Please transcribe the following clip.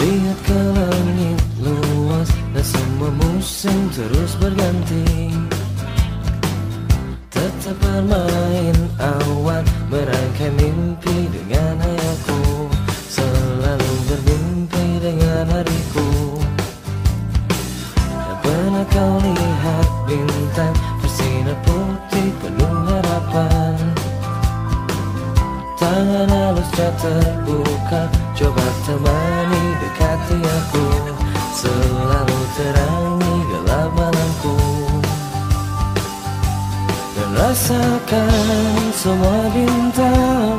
Lihat ke langit luas Dan semua musim terus berganti. Tetap bermain awan Merangkai mimpi dengan hayalku Selalu bermimpi dengan hariku. Dan pernah kau lihat bintang Bersinar putih penuh harapan. Tangan halusnya terbuka Coba aku Selalu terangi gelap malamku Dan rasakan semua bintang